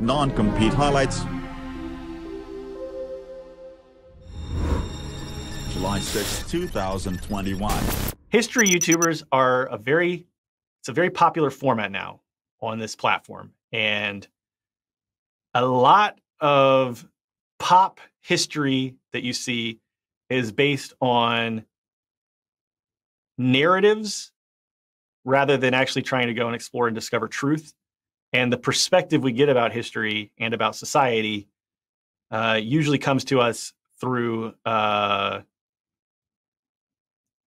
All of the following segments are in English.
non-compete highlights. July 6, 2021. History YouTubers are a very it's a very popular format now on this platform and a lot of pop history that you see is based on narratives rather than actually trying to go and explore and discover truth. And the perspective we get about history and about society uh, usually comes to us through uh,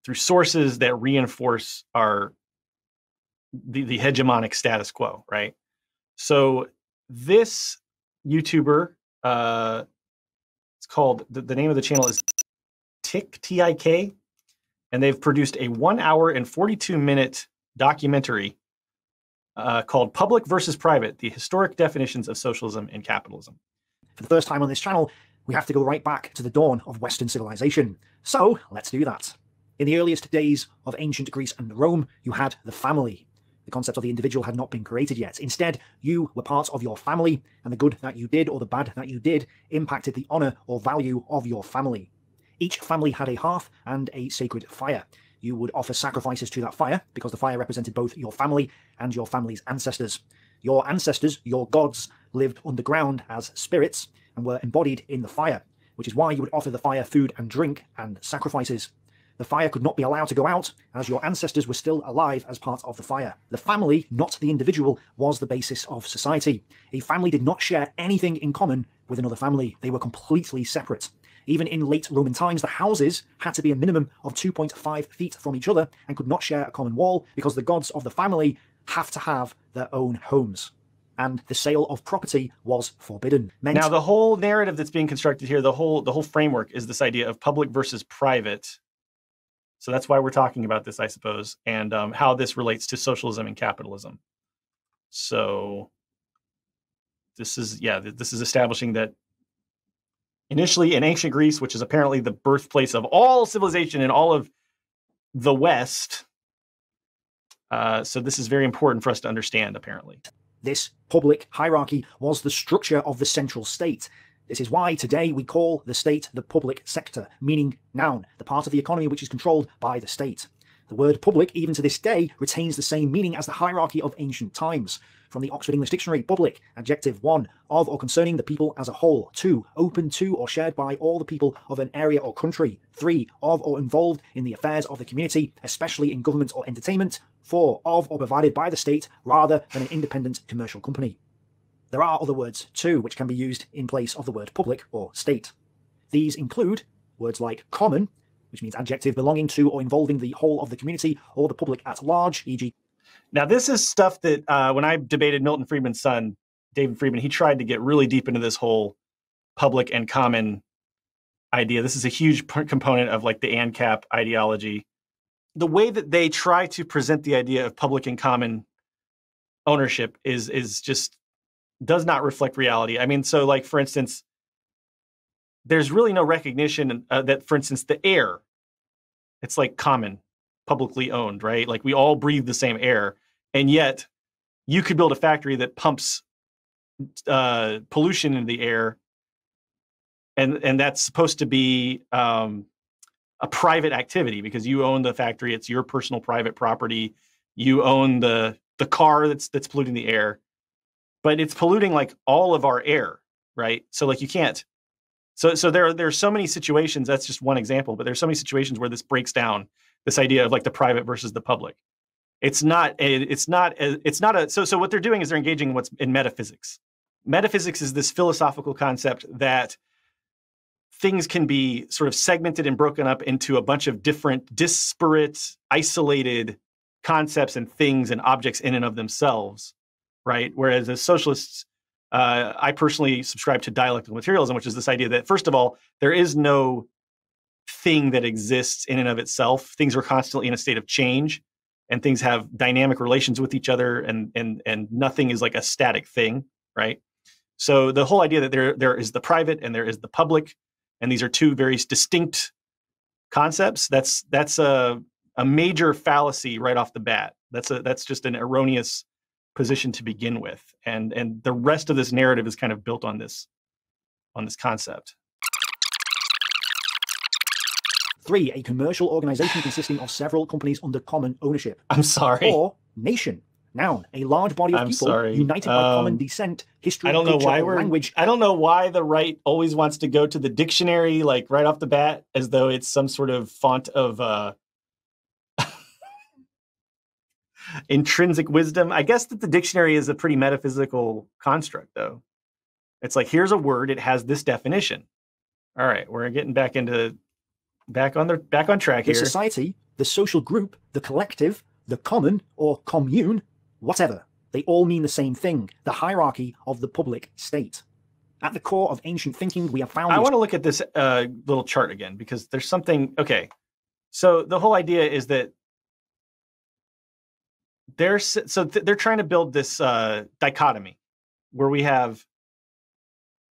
through sources that reinforce our the, the hegemonic status quo, right? So this YouTuber, uh, it's called the, the name of the channel is TIK T I K, and they've produced a one hour and forty two minute documentary uh, called Public versus Private The Historic Definitions of Socialism and Capitalism. For the first time on this channel, we have to go right back to the dawn of Western civilization. So let's do that. In the earliest days of ancient Greece and Rome, you had the family. The concept of the individual had not been created yet. Instead, you were part of your family, and the good that you did or the bad that you did impacted the honour or value of your family. Each family had a hearth and a sacred fire you would offer sacrifices to that fire, because the fire represented both your family and your family's ancestors. Your ancestors, your gods, lived underground as spirits and were embodied in the fire, which is why you would offer the fire food and drink and sacrifices. The fire could not be allowed to go out, as your ancestors were still alive as part of the fire. The family, not the individual, was the basis of society. A family did not share anything in common with another family. They were completely separate. Even in late Roman times, the houses had to be a minimum of 2.5 feet from each other and could not share a common wall because the gods of the family have to have their own homes. And the sale of property was forbidden. Now, the whole narrative that's being constructed here, the whole the whole framework is this idea of public versus private. So that's why we're talking about this, I suppose, and um, how this relates to socialism and capitalism. So this is yeah, this is establishing that initially in ancient Greece, which is apparently the birthplace of all civilization in all of the West. Uh, so this is very important for us to understand, apparently. This public hierarchy was the structure of the central state. This is why today we call the state the public sector, meaning noun, the part of the economy which is controlled by the state. The word public, even to this day, retains the same meaning as the hierarchy of ancient times. From the Oxford English Dictionary, public, adjective 1, of or concerning the people as a whole. 2, open to or shared by all the people of an area or country. 3, of or involved in the affairs of the community, especially in government or entertainment. 4, of or provided by the state rather than an independent commercial company. There are other words too, which can be used in place of the word public or state. These include words like common, which means adjective belonging to or involving the whole of the community or the public at large, e.g. Now, this is stuff that uh, when I debated Milton Friedman's son, David Friedman, he tried to get really deep into this whole public and common idea. This is a huge component of like the ANCAP ideology. The way that they try to present the idea of public and common ownership is is just does not reflect reality. I mean, so like for instance, there's really no recognition uh, that, for instance, the air, it's like common publicly owned, right? Like we all breathe the same air, and yet you could build a factory that pumps uh, pollution in the air, and and that's supposed to be um, a private activity because you own the factory; it's your personal private property. You own the the car that's that's polluting the air, but it's polluting like all of our air, right? So like you can't. So so there there are so many situations. That's just one example, but there's so many situations where this breaks down this idea of like the private versus the public. It's not a, it's not a, it's not a so so what they're doing is they're engaging in what's in metaphysics. Metaphysics is this philosophical concept that things can be sort of segmented and broken up into a bunch of different disparate isolated concepts and things and objects in and of themselves right whereas as socialists uh, i personally subscribe to dialectical materialism which is this idea that first of all there is no thing that exists in and of itself. Things are constantly in a state of change and things have dynamic relations with each other and and and nothing is like a static thing, right? So the whole idea that there there is the private and there is the public and these are two very distinct concepts, that's that's a a major fallacy right off the bat. That's a that's just an erroneous position to begin with, and and the rest of this narrative is kind of built on this on this concept. Three, a commercial organization consisting of several companies under common ownership. I'm sorry. Or nation. Noun, a large body of I'm people sorry. united by common Um, descent, history, I don't know culture, why we're language. I don't know why the right always wants to go to the dictionary like right off the bat as though it's some sort of font of uh intrinsic wisdom. I guess that the dictionary is a pretty metaphysical construct though. It's like here's a word it has this definition. All right, we're getting back into back on the back on track The here. society, the social group, the collective, the common or commune, whatever. They all mean the same thing the hierarchy of the public state. At the core of ancient thinking, we have found I want to look at this uh, little chart again because there's something. Okay, so the whole idea is that there's so th- they're trying to build this uh, dichotomy where we have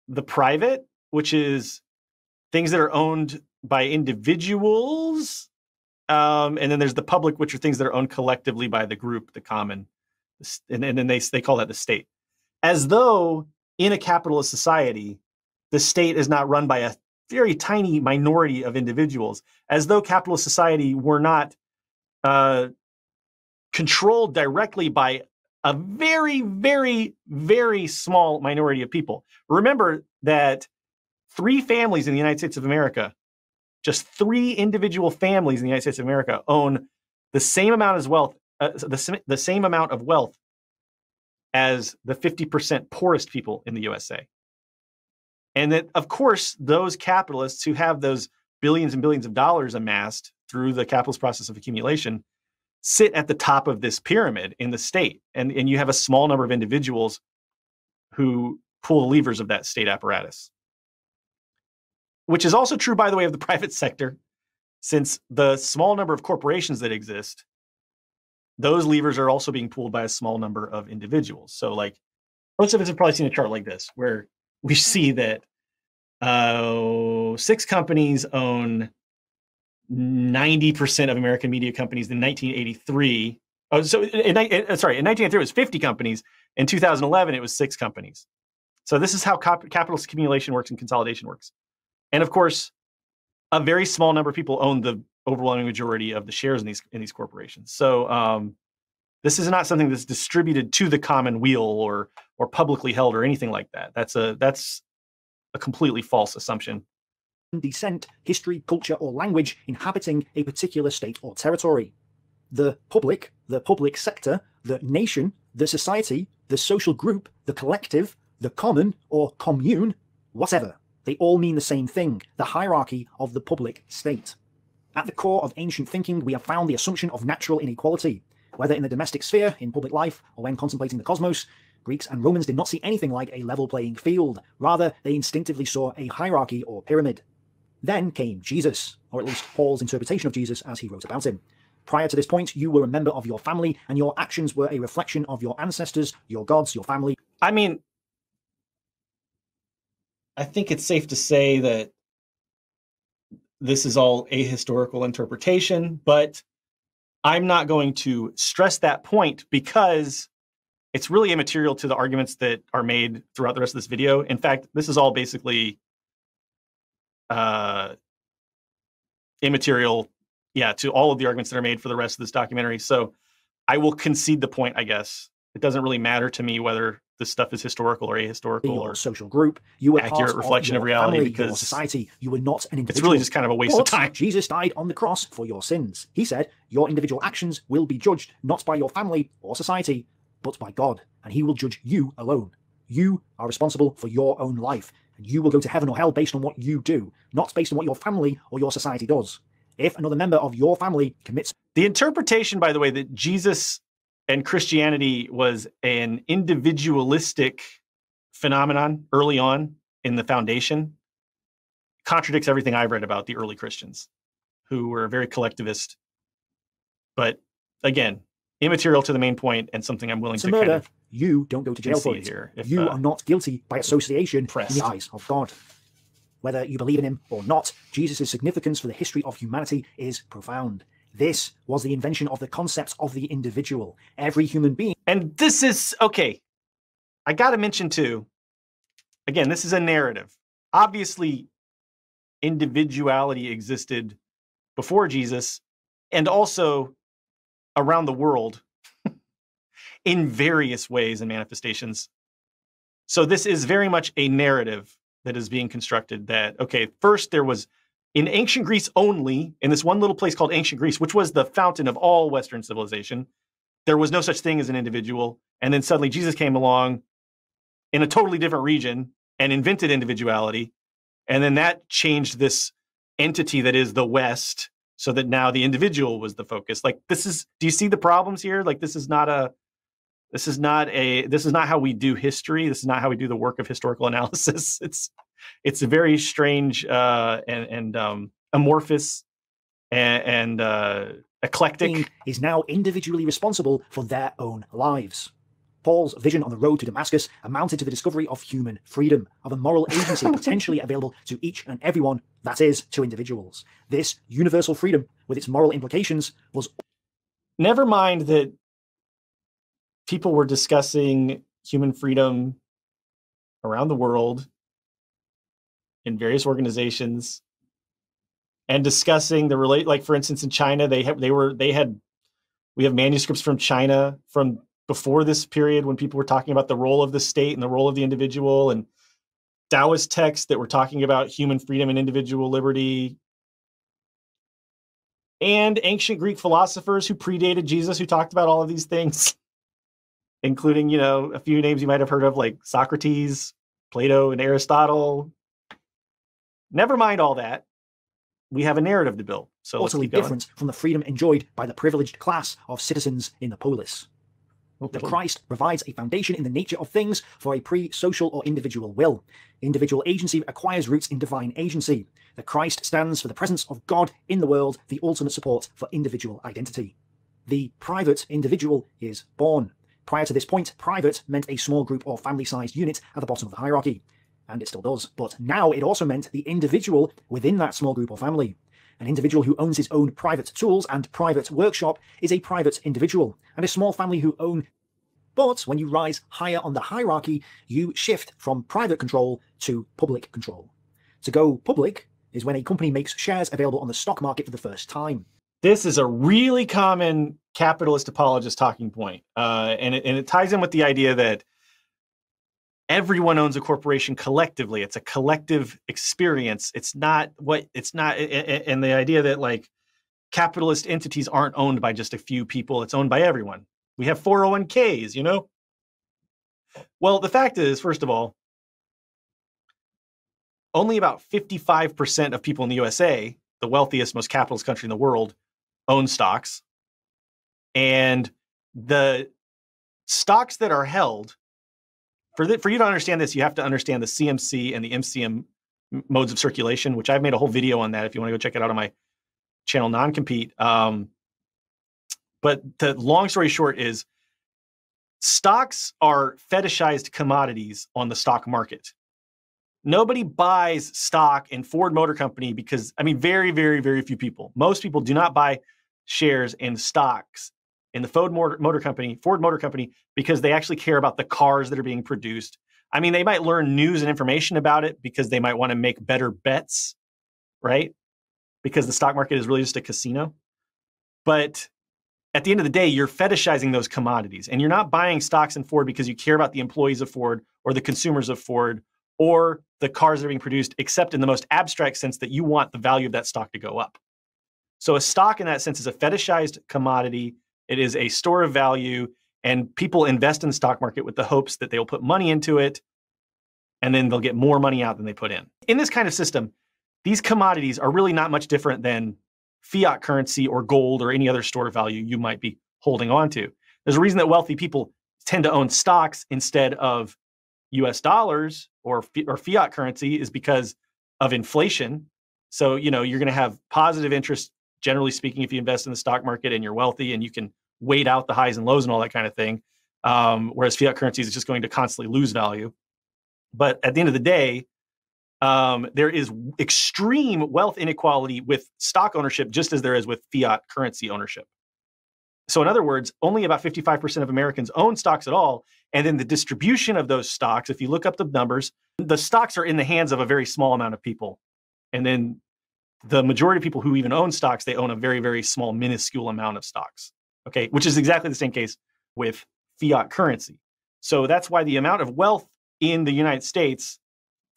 the private, which is things that are owned by individuals, um, and then there's the public, which are things that are owned collectively by the group, the common, and, and then they they call that the state, as though in a capitalist society, the state is not run by a very tiny minority of individuals, as though capitalist society were not uh, controlled directly by a very, very, very small minority of people. Remember that three families in the United States of America, just three individual families in the United States of America, own the same amount as wealth, uh, the, the same amount of wealth as the 50% poorest people in the USA. And that, of course, those capitalists who have those billions and billions of dollars amassed through the capitalist process of accumulation sit at the top of this pyramid in the state. And, and you have a small number of individuals who pull the levers of that state apparatus. Which is also true, by the way, of the private sector, since the small number of corporations that exist, those levers are also being pulled by a small number of individuals. So, like, most of us have probably seen a chart like this where we see that uh, six companies own 90% of American media companies in 1983. Oh, so in, in, sorry, in 1983 it was 50 companies. In 2011 it was six companies. So this is how cap- capitalist accumulation works and consolidation works. And of course, a very small number of people own the overwhelming majority of the shares in these in these corporations. So um, this is not something that's distributed to the common weal or or publicly held or anything like that. That's a that's a completely false assumption. Descent, history, culture, or language inhabiting a particular state or territory. The public, the public sector, the nation, the society, the social group, the collective, the common or commune, whatever. They all mean the same thing the hierarchy of the public state. At the core of ancient thinking, we have found the assumption of natural inequality. Whether in the domestic sphere, in public life, or when contemplating the cosmos, Greeks and Romans did not see anything like a level playing field. Rather, they instinctively saw a hierarchy or pyramid. Then came Jesus, or at least Paul's interpretation of Jesus as he wrote about him. Prior to this point, you were a member of your family, and your actions were a reflection of your ancestors, your gods, your family. I mean, I think it's safe to say that this is all ahistorical interpretation, but I'm not going to stress that point because it's really immaterial to the arguments that are made throughout the rest of this video. In fact, this is all basically uh, immaterial, yeah, to all of the arguments that are made for the rest of this documentary. So I will concede the point, I guess. It doesn't really matter to me whether this stuff is historical or ahistorical or social group. You were accurate reflection of, reality family, because society. You were not an individual. it's really just kind of a waste of time. Jesus died on the cross for your sins. He said, Your individual actions will be judged not by your family or society, but by God, and He will judge you alone. You are responsible for your own life, and you will go to heaven or hell based on what you do, not based on what your family or your society does. If another member of your family commits The interpretation, by the way, that Jesus and Christianity was an individualistic phenomenon early on in the foundation contradicts everything I've read about the early Christians, who were very collectivist. But again, immaterial to the main point and something I'm willing to to kind of you don't go to jail for it. here. If, you uh, are not guilty by association in the eyes of God. Whether you believe in him or not, Jesus' significance for the history of humanity is profound. This was the invention of the concepts of the individual. Every human being. And this is okay. I got to mention too. Again, this is a narrative. Obviously, individuality existed before Jesus and also around the world in various ways and manifestations. So this is very much a narrative that is being constructed that okay, first there was in ancient Greece only, in this one little place called ancient Greece, which was the fountain of all Western civilization, there was no such thing as an individual. And then suddenly Jesus came along in a totally different region and invented individuality. And then that changed this entity that is the West so that now the individual was the focus. Like this is do you see the problems here? Like this is not a this is not a this is not how we do history. This is not how we do the work of historical analysis. It's it's a very strange uh, and, and um, amorphous and, and uh, eclectic. Is now individually responsible for their own lives. Paul's vision on the road to Damascus amounted to the discovery of human freedom, of a moral agency potentially available to each and everyone, that is, to individuals. This universal freedom, with its moral implications, was. Never mind that people were discussing human freedom around the world in various organizations and discussing the relate like for instance in China they have they were they had we have manuscripts from China from before this period when people were talking about the role of the state and the role of the individual and Taoist texts that were talking about human freedom and individual liberty. And ancient Greek philosophers who predated Jesus who talked about all of these things including you know a few names you might have heard of like Socrates, Plato and Aristotle, Never mind all that. We have a narrative to build. So utterly different from the freedom enjoyed by the privileged class of citizens in the polis. Oh, the Christ provides a foundation in the nature of things for a pre-social or individual will. Individual agency acquires roots in divine agency. The Christ stands for the presence of God in the world, the ultimate support for individual identity. The private individual is born. Prior to this point, private meant a small group or family-sized unit at the bottom of the hierarchy and it still does. But now it also meant the individual within that small group or family. An individual who owns his own private tools and private workshop is a private individual, and a small family who own. But when you rise higher on the hierarchy, you shift from private control to public control. To go public is when a company makes shares available on the stock market for the first time. This is a really common capitalist apologist talking point, uh, and, it, and it ties in with the idea that everyone owns a corporation collectively. It's a collective experience. It's not what it's not and the idea that like capitalist entities aren't owned by just a few people. It's owned by everyone. We have 401ks you know? Well the fact is first of all only about 55% of people in the usa the wealthiest most capitalist country in the world own stocks and the stocks that are held for the, for you to understand this, you have to understand the CMC and the MCM modes of circulation, which I've made a whole video on that. If you want to go check it out on my channel, non-compete. Um, but the long story short is, stocks are fetishized commodities on the stock market. Nobody buys stock in Ford Motor Company because I mean, very, very, very few people. Most people do not buy shares in stocks in the Ford Motor, Company, Ford Motor Company, because they actually care about the cars that are being produced. I mean, they might learn news and information about it because they might want to make better bets, right? Because the stock market is really just a casino. But at the end of the day, you're fetishizing those commodities and you're not buying stocks in Ford because you care about the employees of Ford or the consumers of Ford or the cars that are being produced, except in the most abstract sense that you want the value of that stock to go up. So a stock in that sense is a fetishized commodity it is a store of value, and people invest in the stock market with the hopes that they will put money into it and then they'll get more money out than they put in. In this kind of system, these commodities are really not much different than fiat currency or gold or any other store of value you might be holding on to. There's a reason that wealthy people tend to own stocks instead of US dollars or, or fiat currency is because of inflation. So, you know, you're going to have positive interest generally speaking, if you invest in the stock market and you're wealthy and you can wait out the highs and lows and all that kind of thing. Um, whereas fiat currencies is just going to constantly lose value. But at the end of the day, Um, there is extreme wealth inequality with stock ownership, just as there is with fiat currency ownership. So, in other words, only about 55% of Americans own stocks at all. And then the distribution of those stocks, if you look up the numbers, the stocks are in the hands of a very small amount of people. And then the majority of people who even own stocks, they own a very, very small, minuscule amount of stocks. Okay, which is exactly the same case with fiat currency. So that's why the amount of wealth in the United States,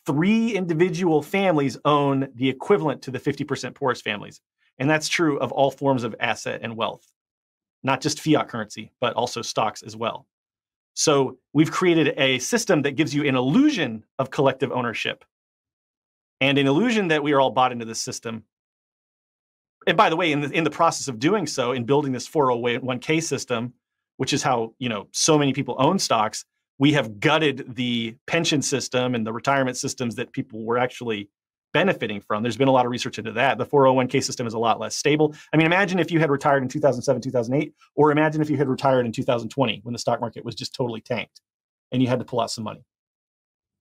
three individual families own the equivalent to the 50% poorest families. And that's true of all forms of asset and wealth not just fiat currency, but also stocks as well. So we've created a system that gives you an illusion of collective ownership and an illusion that we are all bought into this system. And by the way, in the, in the process of doing so, in building this 401k system, which is how you know so many people own stocks, we have gutted the pension system and the retirement systems that people were actually benefiting from. There's been a lot of research into that. The 401k system is a lot less stable. I mean, imagine if you had retired in 2007, 2008, or imagine if you had retired in 2020 when the stock market was just totally tanked and you had to pull out some money.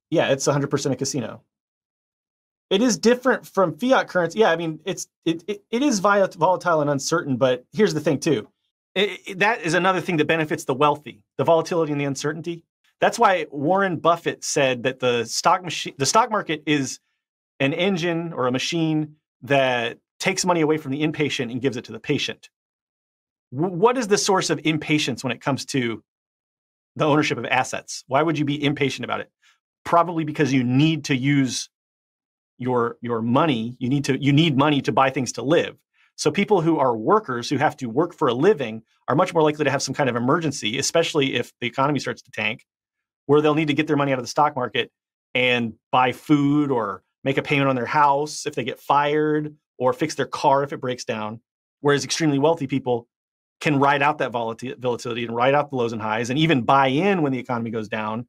Yeah, it's 100% a casino. It is different from fiat currency. Yeah, I mean, it's it it, it is volatile and uncertain, but here's the thing too. It, it, that is another thing that benefits the wealthy, the volatility and the uncertainty. That's why Warren Buffett said that the stock machine, the stock market is an engine or a machine that takes money away from the impatient and gives it to the patient. what is the source of impatience when it comes to the ownership of assets? Why would you be impatient about it? Probably because you need to use your your money. You need to you need money to buy things to live. So people who are workers who have to work for a living are much more likely to have some kind of emergency, especially if the economy starts to tank, where they'll need to get their money out of the stock market and buy food or make a payment on their house if they get fired or fix their car if it breaks down. Whereas extremely wealthy people can ride out that volatility and ride out the lows and highs and even buy in when the economy goes down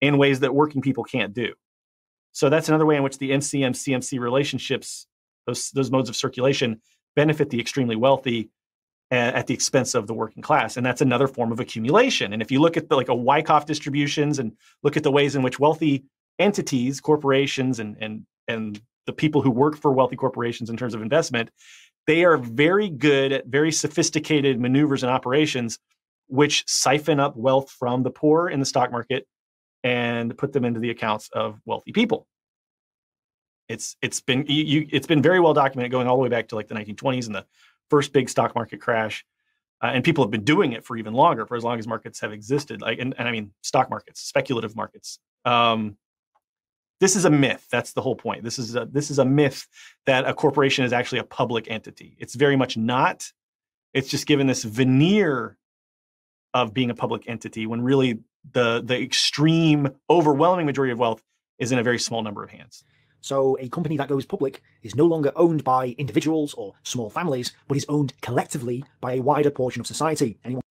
in ways that working people can't do. So that's another way in which the MCM CMC relationships, those, those modes of circulation, benefit the extremely wealthy at the expense of the working class. And that's another form of accumulation. And if you look at the like a Wyckoff distributions and look at the ways in which wealthy entities, corporations, and and and the people who work for wealthy corporations in terms of investment, they are very good at very sophisticated maneuvers and operations, which siphon up wealth from the poor in the stock market and put them into the accounts of wealthy people. It's it's been you, it's been very well documented going all the way back to like the 1920s and the first big stock market crash. Uh, and people have been doing it for even longer, for as long as markets have existed. Like, and, and I mean, stock markets, speculative markets. Um, this is a myth. That's the whole point. This is a this is a myth that a corporation is actually a public entity. It's very much not. It's just given this veneer of being a public entity when really the the extreme overwhelming majority of wealth is in a very small number of hands. So a company that goes public is no longer owned by individuals or small families, but is owned collectively by a wider portion of society. Anyone?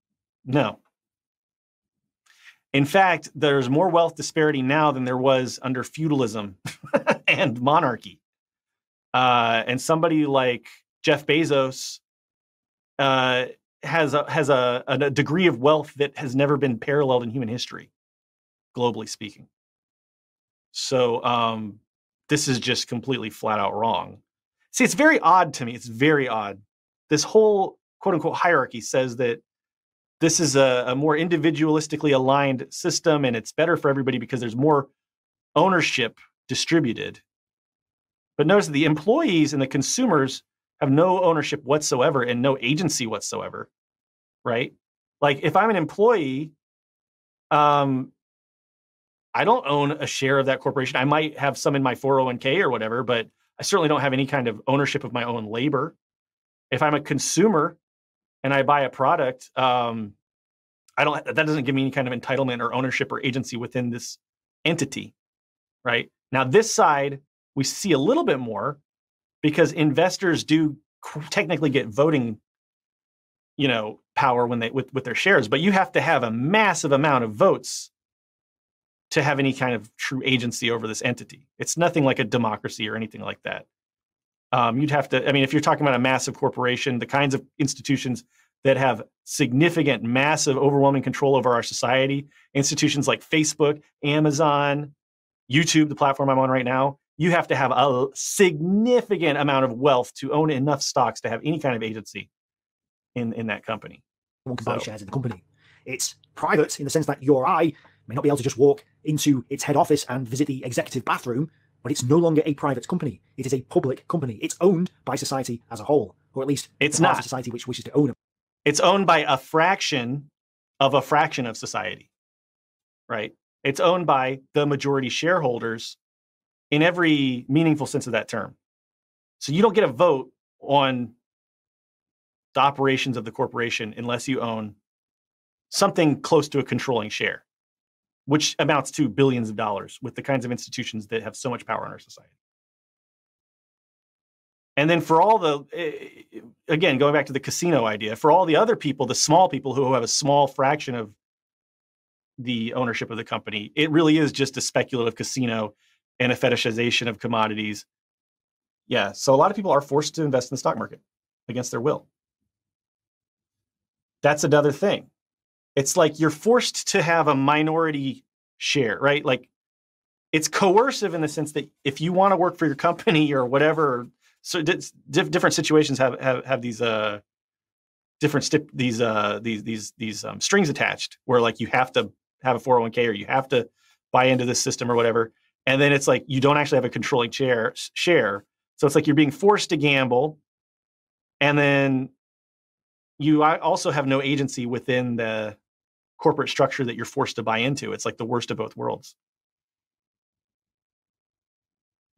No, in fact, there's more wealth disparity now than there was under feudalism and monarchy. Uh, and somebody like Jeff Bezos uh, has a, has a, a degree of wealth that has never been paralleled in human history, globally speaking. So um, this is just completely flat out wrong. See, it's very odd to me. It's very odd. This whole quote unquote hierarchy says that this is a, a more individualistically aligned system and it's better for everybody because there's more ownership distributed. But notice that the employees and the consumers have no ownership whatsoever and no agency whatsoever, right? Like if I'm an employee, um, I don't own a share of that corporation. I might have some in my 401k or whatever, but I certainly don't have any kind of ownership of my own labor. If I'm a consumer, and I buy a product, um, I don't. That doesn't give me any kind of entitlement or ownership or agency within this entity, right? Now, this side we see a little bit more because investors do technically get voting, you know, power when they with with their shares, but you have to have a massive amount of votes to have any kind of true agency over this entity. It's nothing like a democracy or anything like that. Um, you'd have to, I mean, if you're talking about a massive corporation, the kinds of institutions that have significant, massive, overwhelming control over our society, institutions like Facebook, Amazon, YouTube, the platform I'm on right now, you have to have a significant amount of wealth to own enough stocks to have any kind of agency in in that company. One can buy shares in the company. It's private in the sense that you or I may not be able to just walk into its head office and visit the executive bathroom, but it's no longer a private company. It is a public company. It's owned by society as a whole, or at least it's not a society which wishes to own it. It's owned by a fraction of a fraction of society, right? It's owned by the majority shareholders in every meaningful sense of that term. So you don't get a vote on the operations of the corporation unless you own something close to a controlling share, which amounts to billions of dollars with the kinds of institutions that have so much power in our society. And then for all the, eh, again, going back to the casino idea, for all the other people, the small people who have a small fraction of the ownership of the company, it really is just a speculative casino and a fetishization of commodities. Yeah. So a lot of people are forced to invest in the stock market against their will. That's another thing. It's like you're forced to have a minority share, right? Like it's coercive in the sense that if you want to work for your company or whatever, so different situations have have, have these uh different these uh these these these um, strings attached where like you have to have a 401k or you have to buy into this system or whatever and then it's like you don't actually have a controlling share share so it's like you're being forced to gamble and then you also have no agency within the corporate structure that you're forced to buy into it's like the worst of both worlds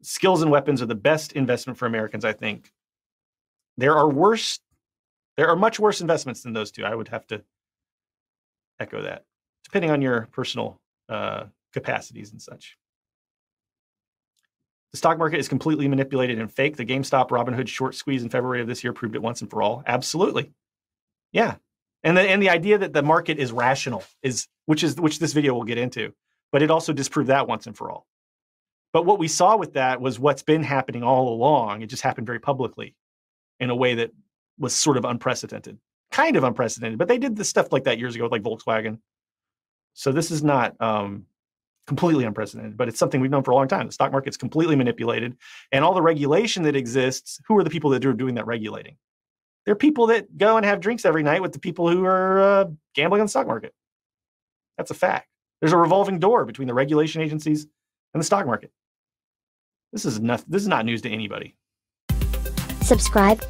skills and weapons are the best investment for Americans, I think. There are worse, there are much worse investments than those two. I would have to echo that, depending on your personal uh, capacities and such. The stock market is completely manipulated and fake. The GameStop Robinhood short squeeze in February of this year proved it once and for all. Absolutely. Yeah. And the and the idea that the market is rational is which is which this video will get into, but it also disproved that once and for all. But what we saw with that was what's been happening all along. It just happened very publicly in a way that was sort of unprecedented, kind of unprecedented. But they did this stuff like that years ago with like Volkswagen. So this is not um, completely unprecedented, but it's something we've known for a long time. The stock market's completely manipulated, and all the regulation that exists. Who are the people that are doing that regulating? They're people that go and have drinks every night with the people who are uh, gambling on the stock market. That's a fact. There's a revolving door between the regulation agencies and the stock market. This is not this is not news to anybody. Subscribe,